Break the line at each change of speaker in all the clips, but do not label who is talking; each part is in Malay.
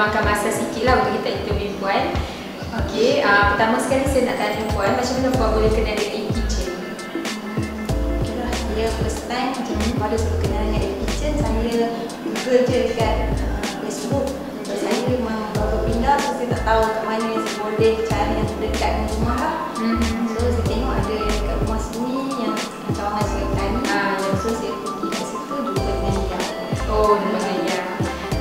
Luangkan masa sikit lah untuk kita interview Puan. Okey, uh, pertama sekali saya nak tanya Puan Macam mana Puan boleh kenal dengan e-kitchen?
Okay lah, saya first time macam mana pada suruh kenal dengan e-kitchen Saya google je dekat uh, Facebook. So, Saya memang baru pindah so saya tak tahu kat mana saya boleh cari yang dekat dengan rumah lah. Mm-hmm. So
Oh, dengan dia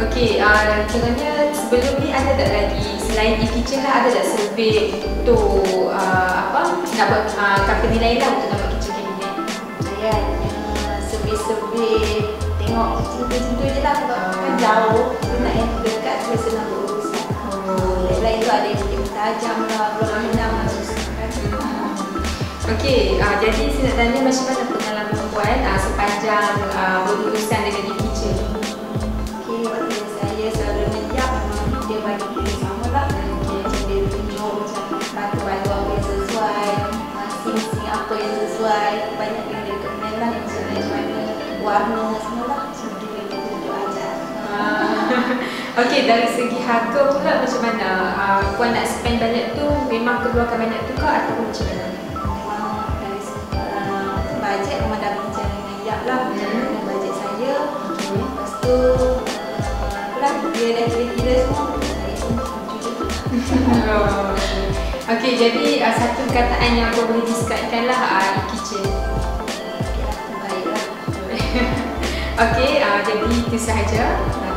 Okey, uh, kiranya sebelum ni ada tak lagi selain e-kitchen lah ada tak survey untuk uh, apa nak buat uh, company lain lah untuk nak kitchen cabinet?
Saya hanya survey-survey tengok cinta-cinta je lah sebab uh. kan jauh so nak yang dekat saya senang berurusan oh. lain tu ada yang lebih tajam lah belum menang lah susah kan
Okey, uh, jadi saya nak tanya macam mana pengalaman puan uh, sepanjang uh, berurusan dengan
sesuai banyak yang dia kenal lah yang macam mana warna semua lah semua dia tunjuk ajar
Okey, dari segi harga pula macam mana? Uh, puan nak spend banyak tu memang keluarkan banyak tu ke ataupun macam mana?
Memang dari segi uh, bajet memang dah bincang dengan Yak lah hmm. dengan bajet saya okay. Lepas tu lah dia dah kira-kira semua
Okey, jadi uh, satu kataan yang aku boleh describekan lah uh, e-kitchen
Baiklah.
Okey, uh, jadi itu sahaja. uh,